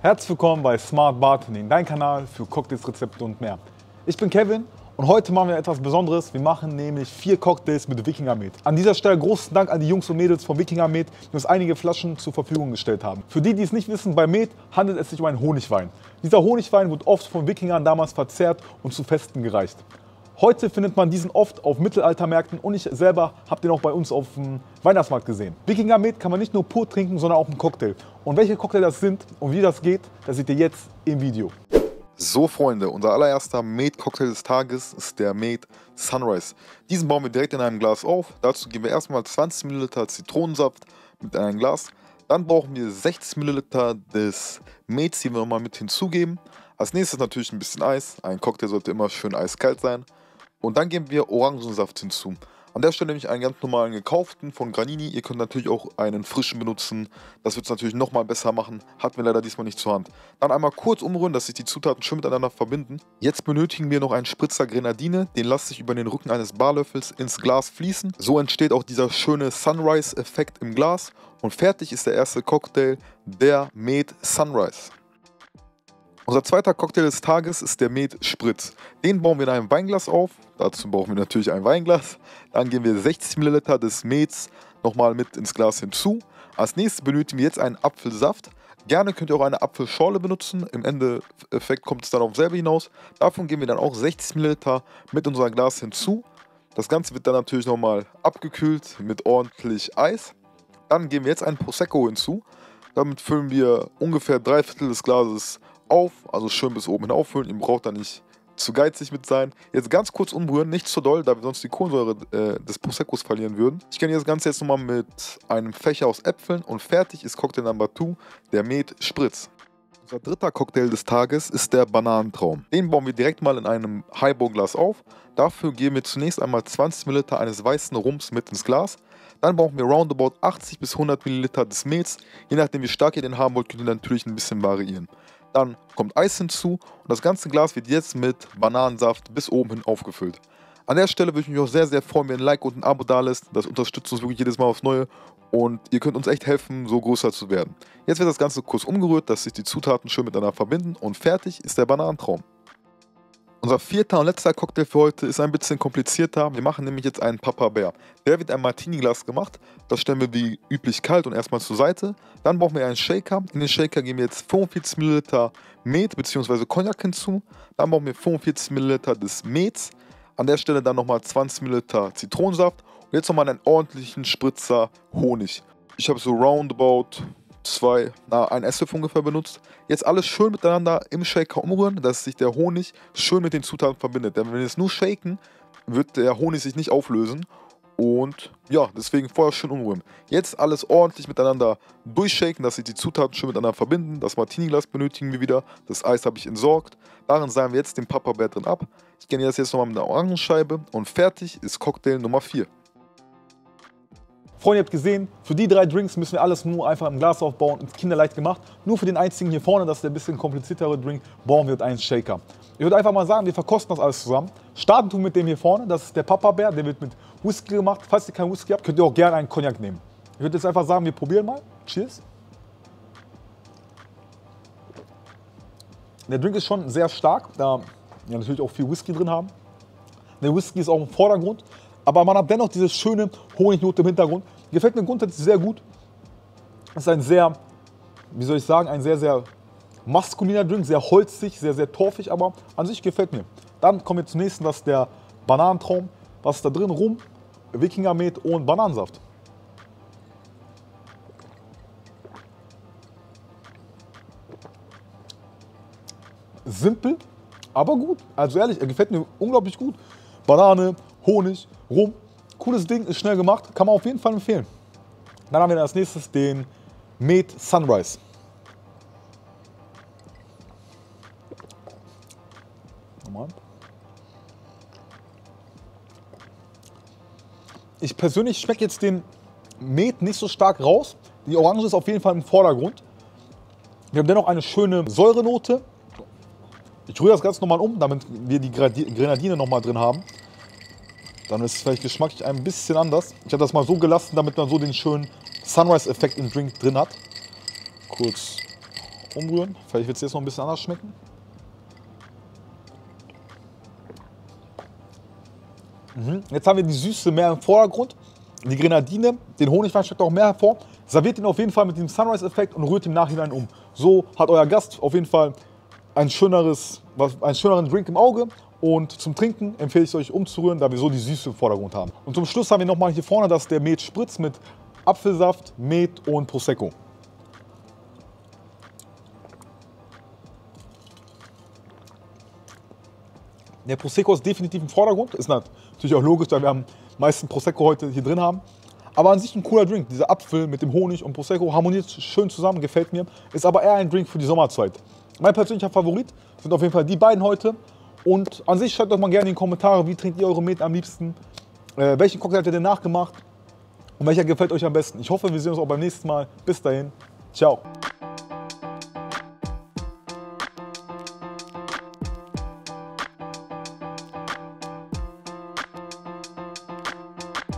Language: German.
Herzlich willkommen bei Smart Bartending, dein Kanal für Cocktails, Rezepte und mehr. Ich bin Kevin und heute machen wir etwas Besonderes. Wir machen nämlich vier Cocktails mit Wikingermet. An dieser Stelle großen Dank an die Jungs und Mädels von Wikingermet, die uns einige Flaschen zur Verfügung gestellt haben. Für die, die es nicht wissen, bei Met handelt es sich um einen Honigwein. Dieser Honigwein wird oft von Wikingern damals verzehrt und zu Festen gereicht. Heute findet man diesen oft auf Mittelaltermärkten und ich selber habe den auch bei uns auf dem Weihnachtsmarkt gesehen. Wikinger Met kann man nicht nur pur trinken, sondern auch im Cocktail. Und welche Cocktail das sind und wie das geht, das seht ihr jetzt im Video. So Freunde, unser allererster Mate-Cocktail des Tages ist der Mate Sunrise. Diesen bauen wir direkt in einem Glas auf. Dazu geben wir erstmal 20 ml Zitronensaft mit einem Glas. Dann brauchen wir 60 ml des Mates, die wir nochmal mit hinzugeben. Als nächstes natürlich ein bisschen Eis. Ein Cocktail sollte immer schön eiskalt sein. Und dann geben wir Orangensaft hinzu. An der Stelle nehme ich einen ganz normalen gekauften von Granini. Ihr könnt natürlich auch einen frischen benutzen. Das wird es natürlich nochmal besser machen. Hatten wir leider diesmal nicht zur Hand. Dann einmal kurz umrühren, dass sich die Zutaten schön miteinander verbinden. Jetzt benötigen wir noch einen Spritzer Grenadine. Den lasse ich über den Rücken eines Barlöffels ins Glas fließen. So entsteht auch dieser schöne Sunrise-Effekt im Glas. Und fertig ist der erste Cocktail, der Med Sunrise. Unser zweiter Cocktail des Tages ist der Med Spritz. Den bauen wir in einem Weinglas auf. Dazu brauchen wir natürlich ein Weinglas. Dann geben wir 60 ml des Meds nochmal mit ins Glas hinzu. Als nächstes benötigen wir jetzt einen Apfelsaft. Gerne könnt ihr auch eine Apfelschorle benutzen. Im Endeffekt kommt es dann auf selber hinaus. Davon geben wir dann auch 60 ml mit unserem Glas hinzu. Das Ganze wird dann natürlich nochmal abgekühlt mit ordentlich Eis. Dann geben wir jetzt einen Prosecco hinzu. Damit füllen wir ungefähr drei Viertel des Glases auf, also schön bis oben hin auffüllen. Ihr braucht da nicht zu geizig mit sein. Jetzt ganz kurz umrühren, nicht zu doll, da wir sonst die Kohlensäure äh, des Proseccos verlieren würden. Ich kenne das Ganze jetzt nochmal mit einem Fächer aus Äpfeln und fertig ist Cocktail Number 2, der Met Spritz. Unser dritter Cocktail des Tages ist der Bananentraum. Den bauen wir direkt mal in einem Highball-Glas auf. Dafür geben wir zunächst einmal 20 ml eines weißen Rums mit ins Glas. Dann brauchen wir roundabout 80 bis 100 ml des Mehls. Je nachdem wie stark ihr den haben wollt, könnt ihr natürlich ein bisschen variieren. Dann kommt Eis hinzu und das ganze Glas wird jetzt mit Bananensaft bis oben hin aufgefüllt. An der Stelle würde ich mich auch sehr, sehr freuen, wenn ihr ein Like und ein Abo da lässt. Das unterstützt uns wirklich jedes Mal aufs Neue und ihr könnt uns echt helfen, so größer zu werden. Jetzt wird das Ganze kurz umgerührt, dass sich die Zutaten schön miteinander verbinden und fertig ist der Bananentraum. Unser vierter und letzter Cocktail für heute ist ein bisschen komplizierter. Wir machen nämlich jetzt einen Papa Bär. Der wird ein Martini-Glas gemacht. Das stellen wir wie üblich kalt und erstmal zur Seite. Dann brauchen wir einen Shaker. In den Shaker geben wir jetzt 45 ml Met bzw. Cognac hinzu. Dann brauchen wir 45 ml des Mets. An der Stelle dann nochmal 20 ml Zitronensaft. Und jetzt nochmal einen ordentlichen Spritzer Honig. Ich habe so roundabout zwei, na, ein Esslöffel ungefähr benutzt. Jetzt alles schön miteinander im Shaker umrühren, dass sich der Honig schön mit den Zutaten verbindet. Denn wenn wir es nur shaken, wird der Honig sich nicht auflösen. Und ja, deswegen vorher schön umrühren. Jetzt alles ordentlich miteinander durchshaken, dass sich die Zutaten schön miteinander verbinden. Das Martini-Glas benötigen wir wieder. Das Eis habe ich entsorgt. Darin seilen wir jetzt den Papa-Bär drin ab. Ich kenne das jetzt nochmal mit einer Orangenscheibe. Und fertig ist Cocktail Nummer 4. Freunde, ihr habt gesehen, für die drei Drinks müssen wir alles nur einfach im Glas aufbauen. Ist kinderleicht gemacht. Nur für den einzigen hier vorne, das ist der bisschen kompliziertere Drink, bauen wir einen Shaker. Ich würde einfach mal sagen, wir verkosten das alles zusammen. Starten tun mit dem hier vorne, das ist der Papa Bär, der wird mit Whisky gemacht. Falls ihr keinen Whisky habt, könnt ihr auch gerne einen Cognac nehmen. Ich würde jetzt einfach sagen, wir probieren mal. Cheers. Der Drink ist schon sehr stark, da wir natürlich auch viel Whisky drin haben. Der Whisky ist auch im Vordergrund, aber man hat dennoch diese schöne Honignote im Hintergrund. Gefällt mir grundsätzlich sehr gut. Ist ein sehr, wie soll ich sagen, ein sehr, sehr maskuliner Drink, sehr holzig, sehr, sehr torfig, aber an sich gefällt mir. Dann kommen wir zum nächsten, das ist der Bananentraum. Was ist da drin? Rum, Wikingermet und Bananensaft. Simpel, aber gut. Also ehrlich, er gefällt mir unglaublich gut. Banane, Honig, Rum. Cooles Ding, ist schnell gemacht, kann man auf jeden Fall empfehlen. Dann haben wir als nächstes den Med Sunrise. Ich persönlich schmecke jetzt den Met nicht so stark raus. Die Orange ist auf jeden Fall im Vordergrund. Wir haben dennoch eine schöne Säurenote. Ich rühre das Ganze nochmal um, damit wir die Grenadine nochmal drin haben. Dann ist es vielleicht geschmacklich ein bisschen anders. Ich habe das mal so gelassen, damit man so den schönen Sunrise-Effekt im Drink drin hat. Kurz umrühren. Vielleicht wird es jetzt noch ein bisschen anders schmecken. Mhm. Jetzt haben wir die Süße mehr im Vordergrund. Die Grenadine, den Honigwein steckt auch mehr hervor. Serviert ihn auf jeden Fall mit dem Sunrise-Effekt und rührt im Nachhinein um. So hat euer Gast auf jeden Fall ein schöneres, einen schöneren Drink im Auge. Und zum Trinken empfehle ich es euch umzurühren, da wir so die Süße im Vordergrund haben. Und zum Schluss haben wir nochmal hier vorne das der Met Spritz mit Apfelsaft, Met und Prosecco. Der Prosecco ist definitiv im Vordergrund. Ist natürlich auch logisch, da wir am meisten Prosecco heute hier drin haben. Aber an sich ein cooler Drink. Dieser Apfel mit dem Honig und Prosecco harmoniert schön zusammen, gefällt mir. Ist aber eher ein Drink für die Sommerzeit. Mein persönlicher Favorit sind auf jeden Fall die beiden heute. Und an sich schreibt doch mal gerne in die Kommentare, wie trinkt ihr eure Met am liebsten? Äh, welchen Cocktail habt ihr denn nachgemacht? Und welcher gefällt euch am besten? Ich hoffe, wir sehen uns auch beim nächsten Mal. Bis dahin. Ciao.